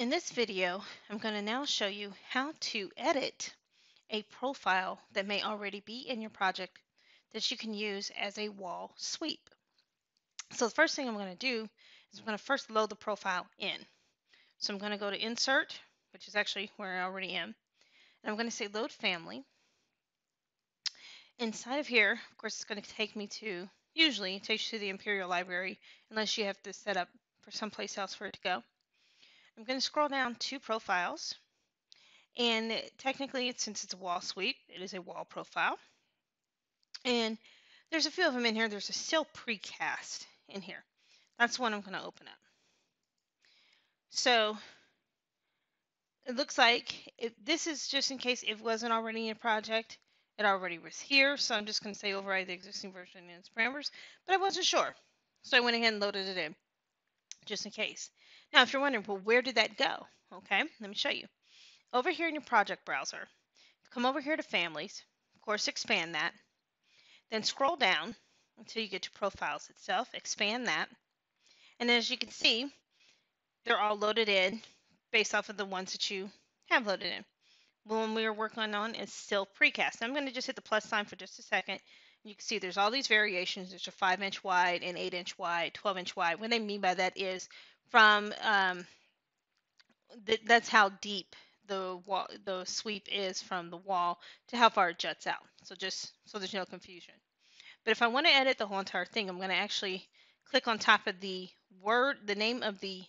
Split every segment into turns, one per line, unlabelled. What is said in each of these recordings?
In this video, I'm going to now show you how to edit a profile that may already be in your project that you can use as a wall sweep. So the first thing I'm going to do is I'm going to first load the profile in. So I'm going to go to Insert, which is actually where I already am. And I'm going to say Load Family. Inside of here, of course, it's going to take me to, usually it takes you to the Imperial Library, unless you have to set up for someplace else for it to go. I'm going to scroll down to profiles. And technically, since it's a wall sweep, it is a wall profile. And there's a few of them in here. There's a sill precast in here. That's one I'm going to open up. So it looks like if this is just in case it wasn't already in a project. It already was here, so I'm just going to say override the existing version in its parameters, but I wasn't sure. So I went ahead and loaded it in just in case. Now, if you're wondering, well, where did that go? Okay, let me show you. Over here in your project browser, come over here to families, of course, expand that. Then scroll down until you get to profiles itself, expand that. And as you can see, they're all loaded in based off of the ones that you have loaded in. The one we are working on is sill precast. I'm going to just hit the plus sign for just a second. You can see there's all these variations. There's a 5 inch wide, an 8 inch wide, 12 inch wide. What I mean by that is from um, th that's how deep the wall, the sweep is from the wall to how far it juts out. So just so there's no confusion. But if I want to edit the whole entire thing, I'm going to actually click on top of the word, the name of the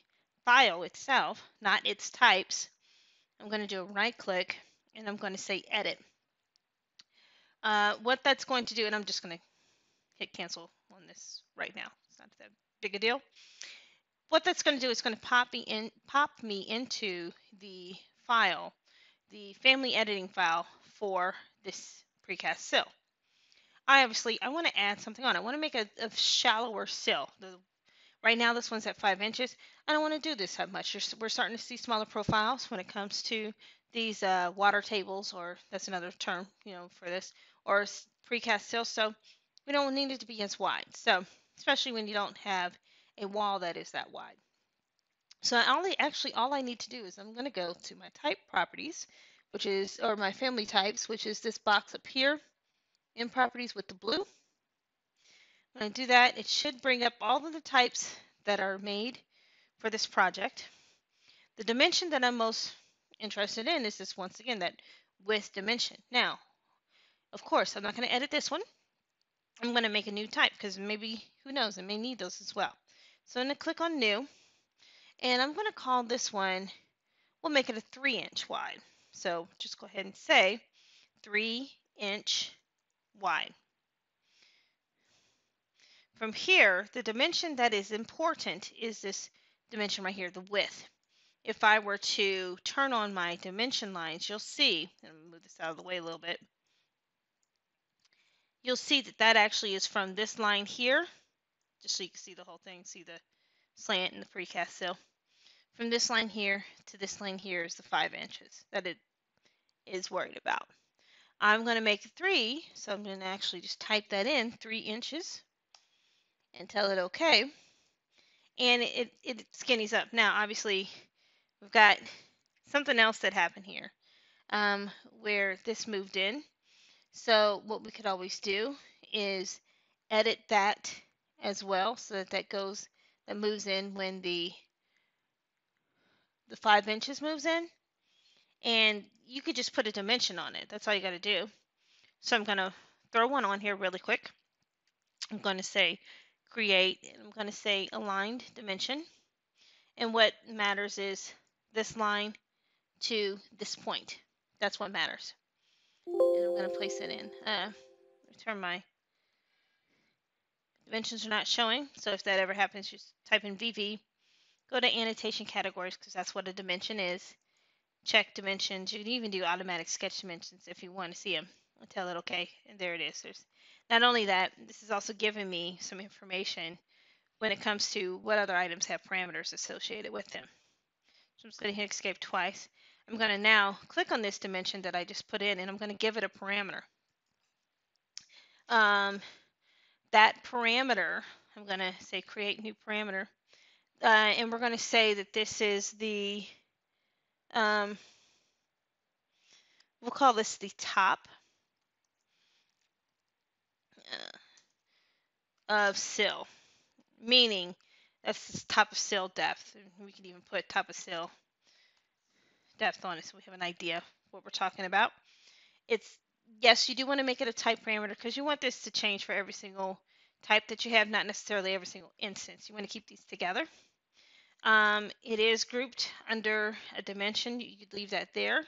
file itself, not its types. I'm going to do a right click and I'm going to say edit. Uh, what that's going to do, and I'm just going to hit cancel on this right now. It's not that big a deal what that's going to do is going to pop me in, pop me into the file, the family editing file for this precast sill. I obviously I want to add something on. I want to make a, a shallower sill. The, right now this one's at five inches. I don't want to do this that much. We're starting to see smaller profiles when it comes to these uh, water tables, or that's another term, you know, for this, or precast sill. So we don't need it to be as wide. So especially when you don't have a wall that is that wide. So I only actually all I need to do is I'm going to go to my type properties, which is or my family types, which is this box up here in properties with the blue. When I do that, it should bring up all of the types that are made for this project. The dimension that I'm most interested in is this once again that width dimension. Now, of course, I'm not going to edit this one. I'm going to make a new type because maybe, who knows, I may need those as well. So I'm going to click on New, and I'm going to call this one, we'll make it a 3 inch wide. So just go ahead and say 3 inch wide. From here, the dimension that is important is this dimension right here, the width. If I were to turn on my dimension lines, you'll see, and move this out of the way a little bit, you'll see that that actually is from this line here just so you can see the whole thing, see the slant and the precast sill. From this line here to this line here is the five inches that it is worried about. I'm going to make three, so I'm going to actually just type that in, three inches, and tell it okay. And it, it skinnies up. Now, obviously, we've got something else that happened here um, where this moved in. So what we could always do is edit that as well so that that goes that moves in when the the five inches moves in. And you could just put a dimension on it. That's all you got to do. So I'm gonna throw one on here really quick. I'm going to say create and I'm going to say aligned dimension. And what matters is this line to this point. That's what matters and I'm going to place it in uh, turn my Dimensions are not showing, so if that ever happens, just type in VV, go to annotation categories because that's what a dimension is. Check dimensions. You can even do automatic sketch dimensions if you want to see them. I'll tell it okay, and there it is. There's not only that, this is also giving me some information when it comes to what other items have parameters associated with them. So I'm just going to hit escape twice. I'm going to now click on this dimension that I just put in, and I'm going to give it a parameter. Um, that parameter, I'm going to say create new parameter, uh, and we're going to say that this is the um, we'll call this the top uh, of sill, meaning that's the top of sill depth. We can even put top of sill depth on it so we have an idea what we're talking about. It's yes, you do want to make it a type parameter because you want this to change for every single type that you have, not necessarily every single instance. You want to keep these together. Um, it is grouped under a dimension. You could leave that there.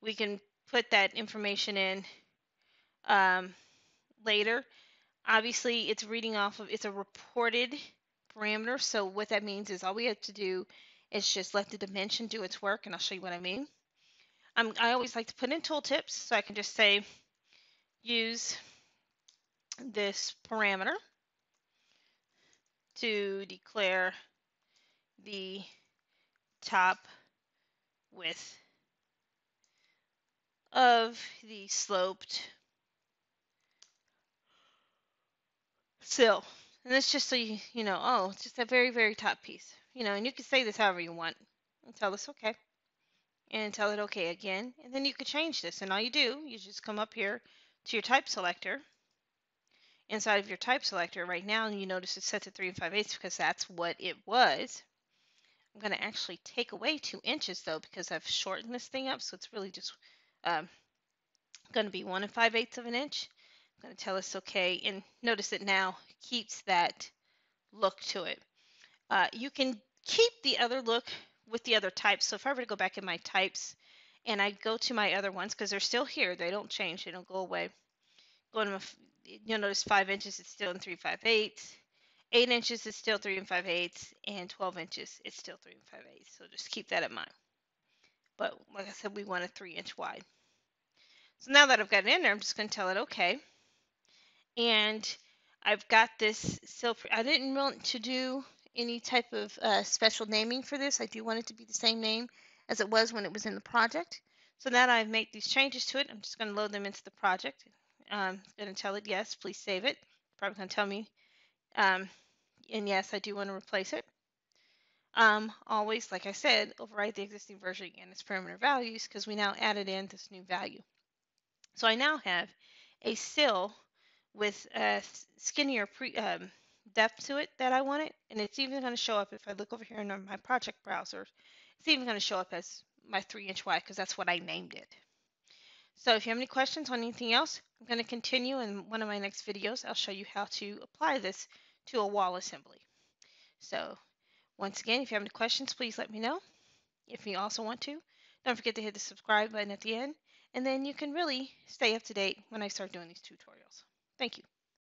We can put that information in um, later. Obviously, it's reading off of, it's a reported parameter. So what that means is all we have to do is just let the dimension do its work, and I'll show you what I mean. I'm, I always like to put in tooltips, so I can just say use this parameter to declare the top width of the sloped sill. And that's just so you, you know, oh, it's just that very, very top piece. You know, and you can say this however you want and tell this okay. And tell it okay again. And then you could change this. And all you do, you just come up here to your type selector. Inside of your type selector right now, and you notice it's set to 3 and 5 eighths because that's what it was. I'm going to actually take away 2 inches though because I've shortened this thing up. So it's really just um, going to be 1 and 5 eighths of an inch. I'm going to tell us okay. And notice it now keeps that look to it. Uh, you can keep the other look with the other types. So if I were to go back in my types and I go to my other ones, because they're still here, they don't change, they don't go away. Go to you'll notice 5 inches, it's still in 3 5 eighths. 8 inches is still 3 and 5 eighths, and 12 inches it's still 3 and 5 eighths. So just keep that in mind. But like I said, we want a 3 inch wide. So now that I've got it in there, I'm just going to tell it okay. And I've got this silver. I didn't want to do any type of uh, special naming for this. I do want it to be the same name as it was when it was in the project. So now that I've made these changes to it, I'm just going to load them into the project. Um, it's going to tell it, yes, please save it. Probably going to tell me, um, and yes, I do want to replace it. Um, always, like I said, override the existing version and its parameter values because we now added in this new value. So I now have a sill with a skinnier pre, um, depth to it that I want it. And it's even going to show up if I look over here in my project browser. It's even going to show up as my 3 inch wide because that's what I named it. So if you have any questions on anything else, I'm going to continue in one of my next videos. I'll show you how to apply this to a wall assembly. So once again, if you have any questions, please let me know. If you also want to, don't forget to hit the subscribe button at the end, and then you can really stay up to date when I start doing these tutorials. Thank you.